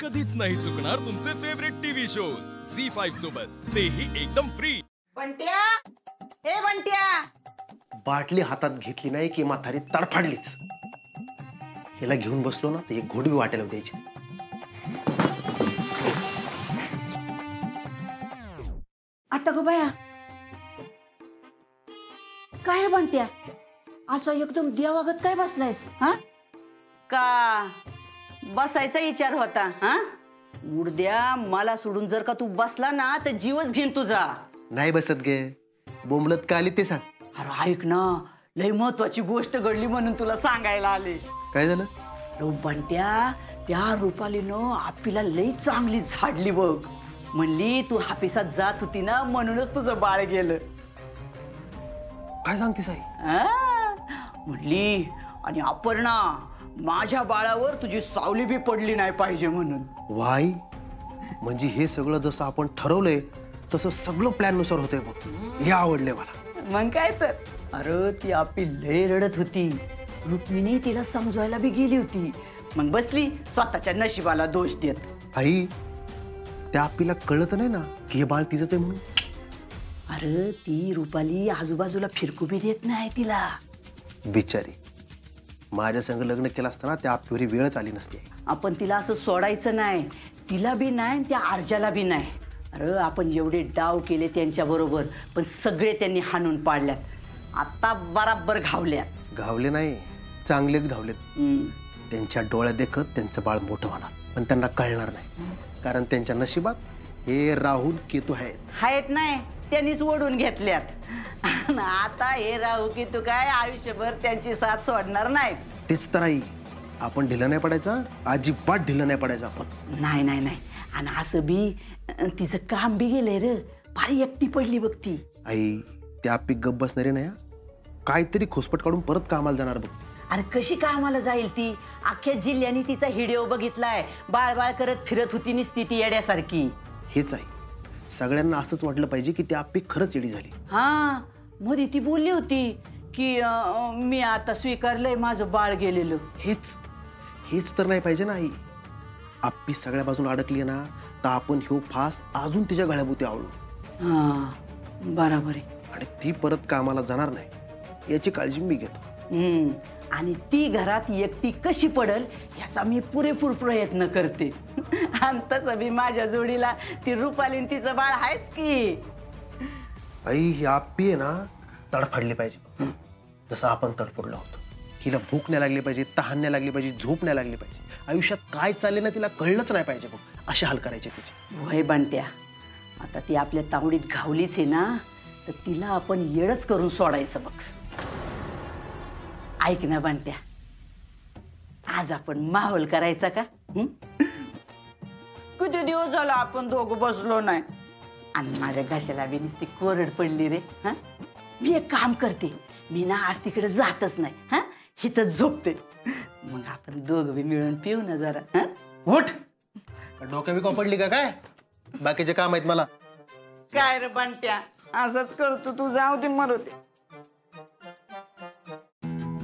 कधीच नाही चुकणार तुमचे favourite TV shows Zee five सोबत. तेही एकदम फ्री बंट्या! हे बंट्या! बाटली हातात घेतली नाही की म्हातारी तडफाडलीच. हिला घेऊन बसलो ना घोट बी वाटेल द्यायची. आता ग बाया. काय रे बंट्या? असं एकदम देवागत काय बसलायस हा? का? बसायचा विचार होता हा? उडद्या मला सोडून जर का तू बसला ना तर जीवच घेईन तुझा. नाही बसत गे. बोंबलत का आली ते सांग. अरे ऐक ना लय महत्वाची गोष्ट घडली म्हणून तुला सांगायला आले. काय झालं? लो बंट्या त्या रुपालीनं आपल्याला लई चांगली झाडली बघ. म्हणली तू हापिसात जात होती ना म्हणूनच तुझं बाळ गेलं. काय सांगते साई? म्हणली आणि अपर्णा माझ्या बाळावर तुझी सावली बी पडली नाही पाहिजे म्हणून. वाई म्हणजे हे सगळं जसं आपण ठरवलंय तसं सगळं प्लॅननुसार होतंय बघ. हे आवडले मला. मग काय तर. अरे ती आपली लय रडत होती. रुक्मिणी तिला समजवायला बी गेली होती. मग बसली स्वतःच्या नशिबाला दोष देत. आई त्या आपल्याला कळत नाही ना की हे बाळ तिचंच आहे म्हणून. अरे ती रुपाली आजूबाजूला फिरकू बी देत नाही तिला. बिचारी. माझ्या संग लग्न केलं असताना त्या आपल्यावरी वेळच आली नसते. आपण तिला असं सोडायचं नाही. तिला बी नाही त्या आर्जाला बी नाही. अरे आपण एवढे डाव केले त्यांच्या बरोबर पण सगळे त्यांनी हाणून पाडल्यात. आता बराबर घावल्यात. घावले नाही चांगलेच घावलेत. त्यांच्या डोळ्यात देखत त्यांचं बाळ मोठं होणार पण त्यांना कळणार नाही. कारण त्यांच्या नशिबात हे राहुल केतू आहेत. आहेत नाही. त्यांनीच ओढून घेतल्यात. आता हे राहू की तू काय आयुष्यभर त्यांची साथ सोडणार नाहीत. तेच तर आई. आपण ढिलं नाही पडायचं अजिबात ढिलं नाही पडायचं आपण. नाही नाही नाही. आणि असं बी अं, तिचं काम बी गेलंय रे. फार एकटी पडली बघ ती. आई त्या पीक गप बसणारे नाही हं? काहीतरी खोसपट काढून परत कामाला जाणार बघ अरे कशी कामाला जाईल ती? अख्ख्या जिल्ह्याने तिचा हिडिओ बघितलाय. बाळ बाळ करत फिरत होती निसती ती येड्यासारखी. हेच आहे सगळ्यांना असंच वाटलं पाहिजे की त्या पीक खरंच येडी झाली. हा मध्ये ती बोलली होती की अं, मी आता स्वीकारलंय माझं बाळ गेलेलं. हेच हेच तर नाही पाहिजे ना आई. आपली सगळ्या बाजून अडकली ना तर आपण ह्यो फास अजून तिच्या गळ्याभोवती आवडू हा बरोबर आहे. आणि ती परत कामाला जाणार नाही. याची काळजी मी घेतो. हम्म आणि ती घरात एकटी कशी पडल याचा मी पुरेपूर प्रयत्न करते. आणि तसं बी माझ्या जोडीला ती रुपालीन तिचं बाळ आहेच की. आई ही आप्पी आहे ना तडफडली पाहिजे. जसं आपण तडफडलो होतो. हिला भूक नाही लागली पाहिजे तहान नाही लागली पाहिजे झोप नाही लागली पाहिजे. आयुष्यात काय चालले ना तिला कळलंच नाही पाहिजे बघ. असे हाल करायचे तिचे. वय बंट्या आता ती आपल्या तावडीत घावलीच आहे ना तर तिला आपण येडच करून सोडायचं बघ. ऐक ना बंट्या. आज आपण माहोल करायचा का? हं? किती दिवस झाला आपण दोघं बसलो नाही? आणि माझ्या घशाला बी नुसती कोरड पडली रे हा? मी एक काम करते. मी ना आज तिकडे जातच नाही हा? इथं झोपते. मग आपण दोघं बी मिळून पिऊ ना जरा हा? उठ! डोक्या बिका पडली का काय? बाकीचे काम आहेत मला. काय रे बंट्या? असंच करतो तू जाऊ दे मरू दे.